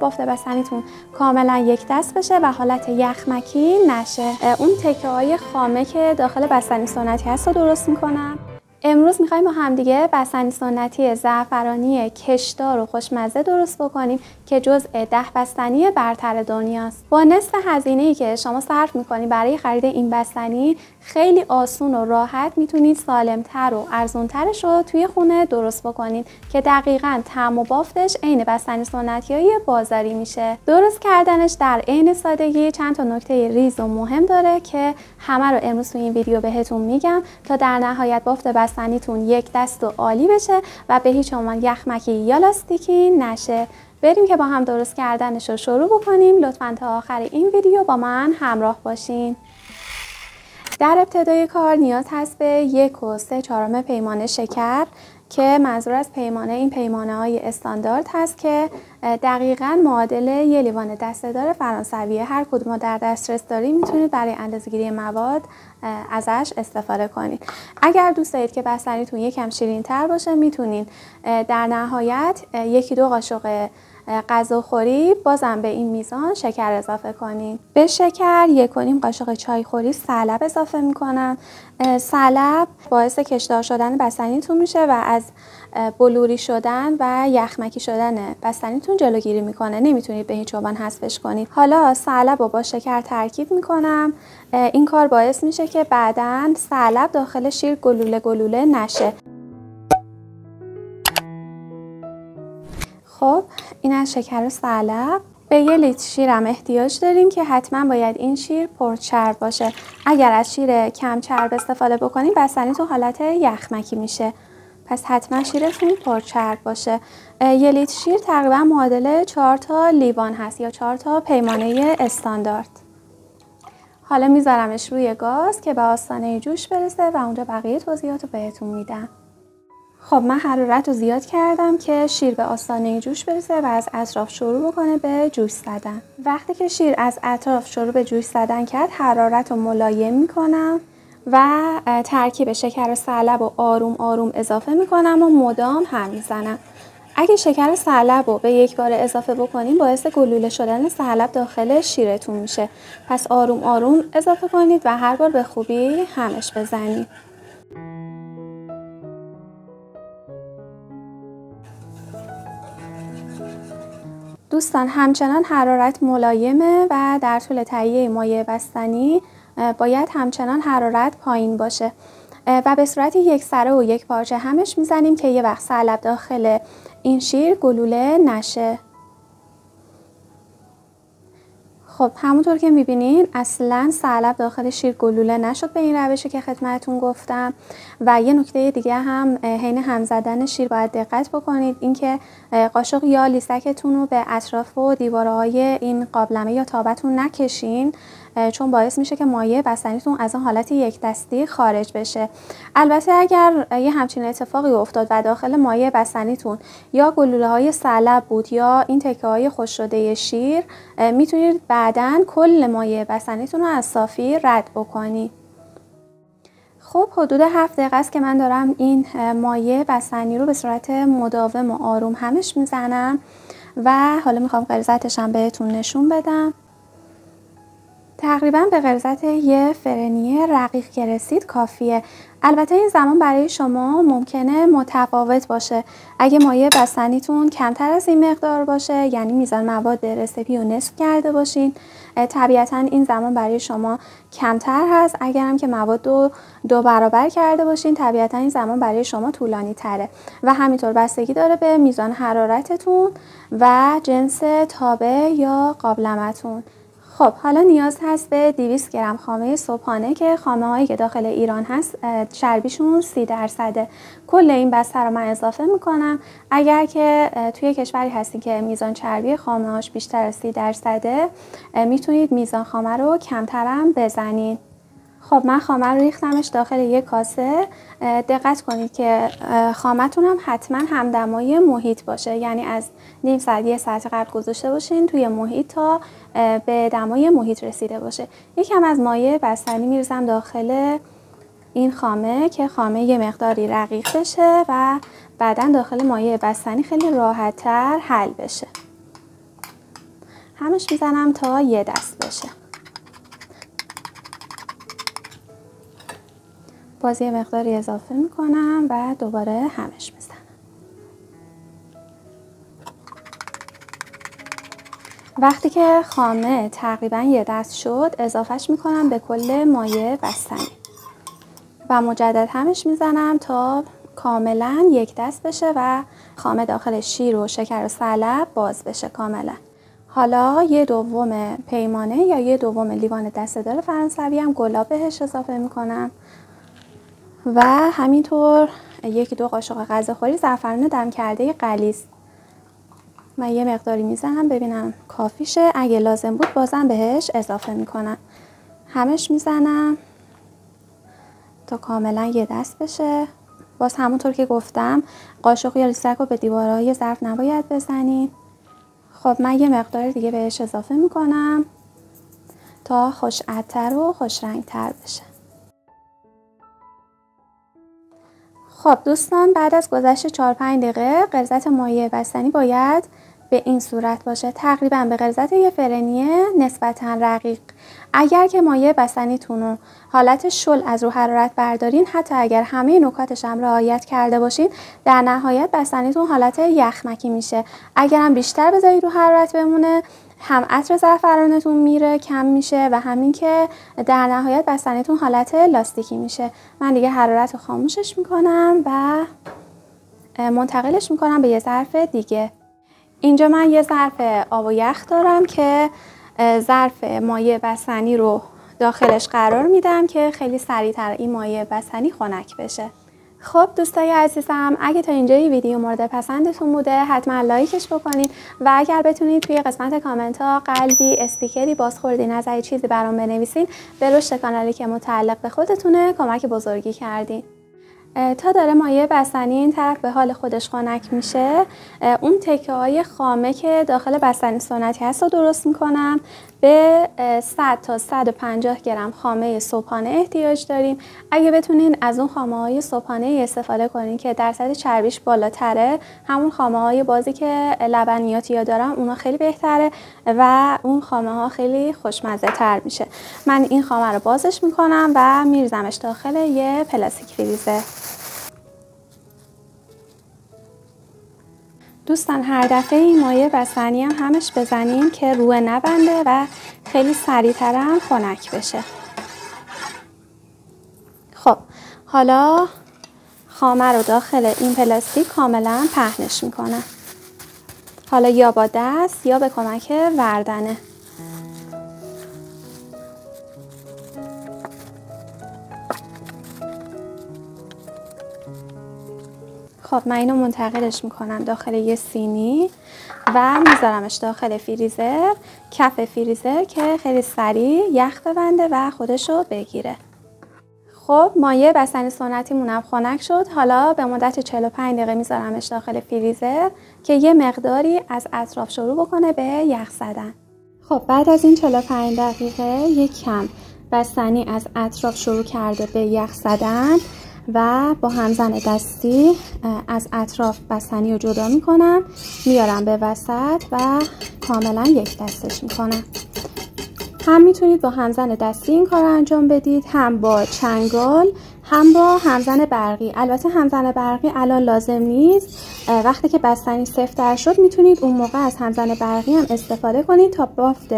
بافت بستنیتون کاملا یک دست بشه و حالت یخمکی نشه. اون تکه های خامه که داخل بستنی سنتی هست رو درست می‌کنم. امروز می‌خوایم با همدیگه بستنی سنتی زعفرانی کشدار و خوشمزه درست بکنیم که جزء ده بستنی برتر دنیاست. با نصف هزینه ای که شما صرف می‌کنید برای خرید این بستنی خیلی آسون و راحت می‌تونید سالمتر و ارزونترش رو توی خونه درست بکنید که دقیقا طعم و بافتش عین بستنی سنتی های بازاری میشه. درست کردنش در عین سادگی چند تا نکته ریز و مهم داره که همه رو امروز تو این ویدیو بهتون میگم تا در نهایت بافت بستنیتون یک دست و عالی بشه و به هیچ عنوان یخمکی یا لاستیکی نشه. بریم که با هم درست کردنش رو شروع بکنیم. لطفا تا آخر این ویدیو با من همراه باشین. در ابتدای کار نیاز هست به یک و سه چهارم پیمانه شکر که منظور از پیمانه این پیمانه های استاندارد هست که دقیقا معادل یه لیوان دستهدار فرانسویه هر کدوم در دسترس دارید می‌تونید برای اندازهگیری مواد ازش استفاده کنید. اگر دوست دارید که بستنیتون یکم شیرین تر باشه می‌تونید در نهایت یکی دو قاشق غذاخوری بازم به این میزان شکر اضافه کنید. به شکر یک و قاشق چای خوری سلب اضافه می‌کنم. سلب باعث کشدار شدن بستنیتون میشه و از بلوری شدن و یخمکی شدن. بستنیتون جلوگیری می‌کنه. نمی‌تونید به هیچ عنوان حذفش کنید. حالا سلب رو با شکر ترکیب می‌کنم. این کار باعث میشه که بعدا سلب داخل شیر گلوله گلوله نشه. خب این از شکر سلب. به یه لیتر شیرم احتیاج داریم که حتما باید این شیر پرچرب باشه. اگر از شیر کم چرب استفاده بکنیم بستنی تو حالت یخمکی میشه. پس حتما شیرتون پرچرب باشه. یه لیتر شیر تقریبا معادل 4 تا لیوان هست یا 4 تا پیمانه استاندارد. حالا میذارمش روی گاز که به آستانه جوش برسه و اونجا بقیه توضیحات رو بهتون میدم. خب من حرارت رو زیاد کردم که شیر به آستانه جوش برسه و از اطراف شروع بکنه به جوش زدن. وقتی که شیر از اطراف شروع به جوش زدن کرد حرارت رو ملایم می‌کنم. و ترکیب شکر و سلب و آروم آروم اضافه می‌کنم و مدام هم می‌زنم. اگه شکر سلب رو به یک بار اضافه بکنیم باعث گلوله شدن سلب داخل شیرتون میشه. پس آروم آروم اضافه کنید و هر بار به خوبی همش بزنید. دوستان همچنان حرارت ملایمه و در طول تهیه مایع بستنی باید همچنان حرارت پایین باشه. و به صورت یک سره و یک پارچه همش می‌زنیم که یه وقت سلب داخل این شیر گلوله نشه. خب همونطور که می‌بینین اصلا سلب داخل شیر گلوله نشد به این روشی که خدمتون گفتم. و یه نکته دیگه هم حین هم زدن شیر باید دقت بکنید. اینکه قاشق یا لیسکتون رو به اطراف و دیوارهای این قابلمه یا تابتون نکشین. چون باعث میشه که مایع بستنیتون از اون حالت یک دستی خارج بشه. البته اگر یه همچین اتفاقی افتاد و داخل مایع بستنیتون یا گلوله های سلب بود یا این تکه های خوش شده شیر می‌تونید بعدا کل مایع بستنیتون رو از صافی رد بکنید خب حدود هفت دقیقه است که من دارم این مایع بستنی رو به صورت مداوم و آروم همش می‌زنم و حالا می‌خوام غلظتش هم بهتون نشون بدم. تقریبا به غلظت یه فرنیه رقیق که رسید کافیه. البته این زمان برای شما ممکنه متفاوت باشه. اگه مایع بستنیتون کمتر از این مقدار باشه یعنی میزان مواد رسپی رو نصف کرده باشین. طبیعتا این زمان برای شما کمتر هست. اگرم که مواد رو دو برابر کرده باشین طبیعتا این زمان برای شما طولانی تره. و همینطور بستگی داره به میزان حرارتتون و جنس تابه یا قابلمتون خب حالا نیاز هست به 200 گرم خامه صبحانه که خامه هایی که داخل ایران هست چربیشون 30 درصده. کل این بسته رو من اضافه می‌کنم. اگر که توی کشوری هستین که میزان چربی خامه هاش بیشتر از 30 درصده می‌تونید میزان خامه رو کمترم بزنید خب من خامه رو ریختمش داخل یک کاسه. دقت کنید که خامتون هم حتما همدمای محیط باشه. یعنی از نیم ساعت یه ساعت قبل گذاشته باشین توی محیط تا به دمای محیط رسیده باشه. یکم از مایع بستنی میرزم داخل این خامه که خامه یه مقداری رقیق بشه و بعدا داخل مایع بستنی خیلی راحتتر حل بشه. همش می‌زنم تا یه دست بشه. باز یه مقداری اضافه می‌کنم و دوباره همش می‌زنم. وقتی که خامه تقریبا یه دست شد اضافهش می‌کنم به کل مایه بستنی. و مجدد همش می‌زنم تا کاملا یک دست بشه و خامه داخل شیر و شکر و سلب باز بشه کاملا. حالا یه دوم پیمانه یا یه دوم لیوان دسته دار فرانسوی هم گلاب بهش اضافه می‌کنم. و همینطور یک دو قاشق غذاخوری زعفران دم کرده قلیز. و یه مقداری می‌زنم ببینم کافیشه. اگه لازم بود بازم بهش اضافه می‌کنم. همش می‌زنم تا کاملا یه دست بشه. باز همونطور که گفتم قاشق یا لیستک رو به دیوارهای ظرف نباید بزنید خب من یه مقدار دیگه بهش اضافه می‌کنم تا خوش و خوش رنگتر بشه. خب دوستان بعد از گذشت 4 5 دقیقه غلظت مایع بستنی باید به این صورت باشه. تقریبا به غلظت یه فرنیه نسبتا رقیق. اگر که مایع بستنیتون رو حالت شل از رو حرارت بردارین حتی اگر همه نکاتش هم رعایت کرده باشین در نهایت بستنیتون حالت یخمکی میشه. اگر هم بیشتر بذارید رو حرارت بمونه هم عطر زعفرانتون میره کم میشه و همین که در نهایت بستنیتون حالت لاستیکی میشه. من دیگه حرارت رو خاموشش می‌کنم و منتقلش می‌کنم به یه ظرف دیگه. اینجا من یه ظرف آب و یخ دارم که ظرف مایع بستنی رو داخلش قرار میدم که خیلی سریعتر این مایع بستنی خنک بشه. خب دوستای عزیزم اگه تا اینجا این ویدیو مورد پسندتون بوده حتما لایکش بکنید و اگر بتونید توی قسمت کامنت ها قلبی استیکری بازخوردی نظری چیزی برام بنویسین به رشد کانالی که متعلق به خودتونه کمک بزرگی کردین. تا داره مایه بستنی این طرف به حال خودش خنک میشه اون تکه های خامه که داخل بستنی سنتی هست رو درست می‌کنم. به 100 تا 150 گرم خامه صبحانه احتیاج داریم. اگه بتونین از اون خامه های صبحانه استفاده کنین که درصد چربیش بالاتره همون خامه های بازی که لبنیاتی ها دارم اونا خیلی بهتره و اون خامه ها خیلی خوشمزه تر میشه. من این خامه رو بازش می‌کنم و میرزمش داخل یه پلاستیک فریزر. دوستان هر دفعه این مایه بستنی هم همش بزنیم که روه نبنده و خیلی سریعتر هم خنک بشه. خب حالا خامه رو داخل این پلاستیک کاملا پهنش می‌کنم. حالا یا با دست یا به کمک وردنه. خب من اینو منتقلش می‌کنم داخل یه سینی و میذارمش داخل فریزر کف فریزر که خیلی سریع یخ ببنده و خودشو بگیره. خب مایه بستنی سنتی مونم خنک شد. حالا به مدت 45 دقیقه میذارمش داخل فریزر که یه مقداری از اطراف شروع بکنه به یخ زدن. خب بعد از این 45 دقیقه یک کم بستنی از اطراف شروع کرده به یخ زدن. و با همزن دستی از اطراف بستنی رو جدا می‌کنم میارم به وسط و کاملا یک دستش می‌کنم. هم می‌تونید با همزن دستی این کار رو انجام بدید هم با چنگال هم با همزن برقی. البته همزن برقی الان لازم نیست. وقتی که بستنی سفتر شد می‌تونید اون موقع از همزن برقی هم استفاده کنید تا بافت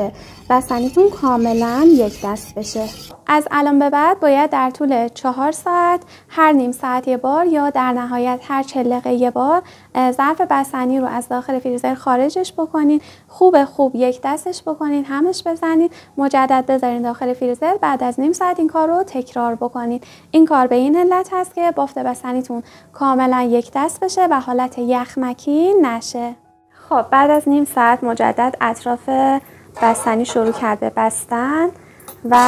بستنیتون کاملا یک دست بشه. از الان به بعد باید در طول چهار ساعت هر نیم ساعت یه بار یا در نهایت هر چلقه یه بار ظرف بستنی رو از داخل فریزر خارجش بکنید. خوب خوب یک دستش بکنید همش بزنید. مجدد بذارین داخل فریزر بعد از نیم ساعت این کار رو تکرار بکنید این کار به این علت هست که بافت بستنیتون کاملا یک دست بشه و حالت یخمکی نشه. خب بعد از نیم ساعت مجدد اطراف بستنی شروع کرده بستن و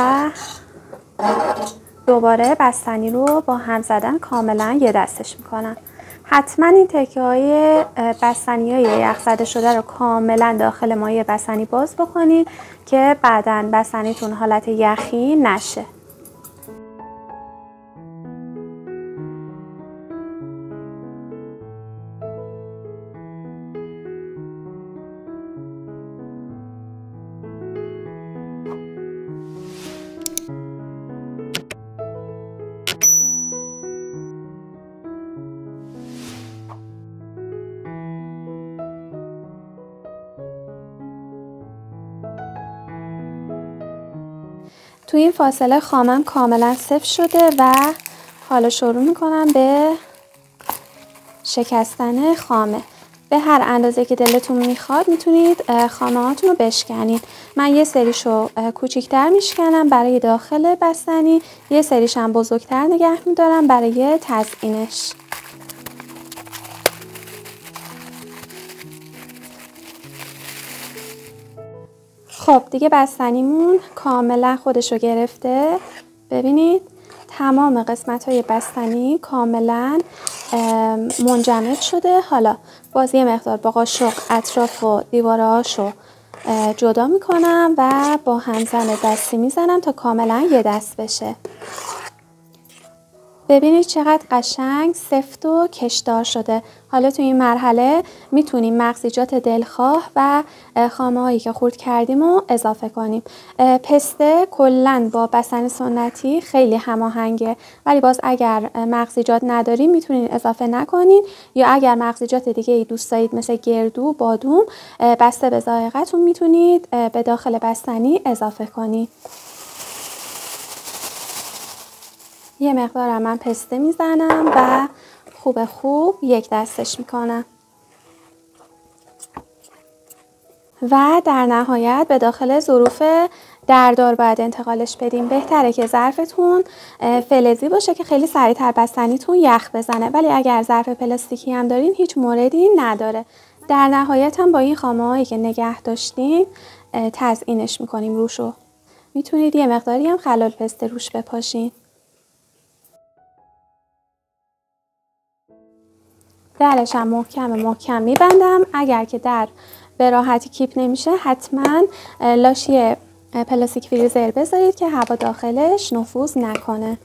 دوباره بستنی رو با هم زدن کاملا یه دستش می‌کنم حتما این تکه های بستنی های یخ زده شده رو کاملا داخل مایه بستنی باز بکنید که بعدا بستنیتون حالت یخی نشه. تو این فاصله خامم کاملا صفر شده و حالا شروع می‌کنم به شکستن خامه. به هر اندازه که دلتون می‌خواد می‌تونید خامه رو بشکنید. من یه سریشو کوچیکتر میشکنم برای داخل بستنی. یه سریشم بزرگتر نگه میدارم برای تزئینش. خب دیگه بستنیمون کاملا خودشو گرفته. ببینید تمام قسمت های بستنی کاملا منجمد شده. حالا باز یه مقدار با قاشق اطراف و دیوارهاشو جدا می‌کنم و با همزن دستی می‌زنم تا کاملا یه دست بشه. ببینید چقدر قشنگ سفت و کشدار شده. حالا تو این مرحله می‌تونیم مغزیجات دلخواه و خامه هایی که خورد کردیم رو اضافه کنیم. پسته کلا با بسن سنتی خیلی هماهنگه. ولی باز اگر مغزیجات نداریم می‌تونید اضافه نکنین. یا اگر مغزیجات دیگه ای دوست دارید مثل گردو بادوم بسته به ذائقتون می‌تونید به داخل بستنی اضافه کنید یه مقدارم من پسته می‌زنم و خوب خوب یک دستش می‌کنم. و در نهایت به داخل ظروف دردار باید انتقالش بدیم. بهتره که ظرفتون فلزی باشه که خیلی سریعتر بستنیتون یخ بزنه. ولی اگر ظرف پلاستیکی هم دارین هیچ موردی نداره. در نهایت هم با این خامه که نگه داشتیم تزئینش می‌کنیم روشو. می‌تونید یه مقداری هم خلال پسته روش بپاشین. درش هم محکم محکم میبندم. اگر که در به راحتی کیپ نمیشه حتما لاشی پلاستیک فریزر بذارید که هوا داخلش نفوذ نکنه.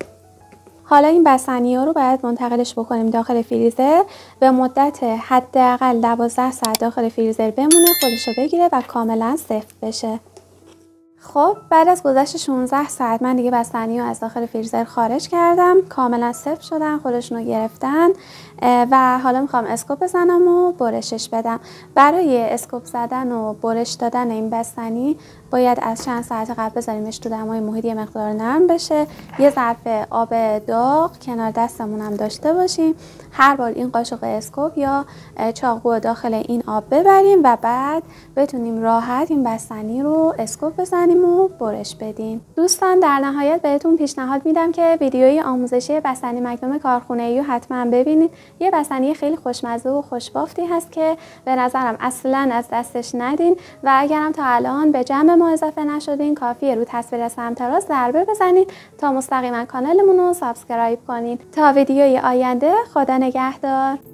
حالا این بستنی ها رو باید منتقلش بکنیم داخل فریزر. به مدت حداقل 12 ساعت داخل فریزر بمونه خودش رو بگیره و کاملا سفت بشه. خب بعد از گذشت 16 ساعت من دیگه بستنی رو از داخل فریزر خارج کردم. کاملا سفت شدن خودشون رو گرفتن و حالا می‌خوام scoop بزنم و برشش بدم. برای scoop زدن و برش دادن این بستنی باید از چند ساعت قبل بذاریمش تو دمای محیط یه مقدار نرم بشه. یه ظرف آب داغ کنار دستمون هم داشته باشیم. هر بار این قاشق scoop یا چاقو داخل این آب ببریم و بعد بتونیم راحت این بستنی رو scoop بزنیم و برش بدیم. دوستان در نهایت بهتون پیشنهاد میدم که ویدیوی آموزشی بستنی مگنوم کارخونه‌ای رو حتما ببینید. یه بستنی خیلی خوشمزه و خوشبافتی هست که به نظرم اصلا از دستش ندین و اگرم تا الان به جمع ما اضافه نشدین کافیه رو تصویر سمت راست ضربه بزنید تا مستقیما کانالمون رو subscribe کنید تا ویدیوی آینده خدا نگهدار.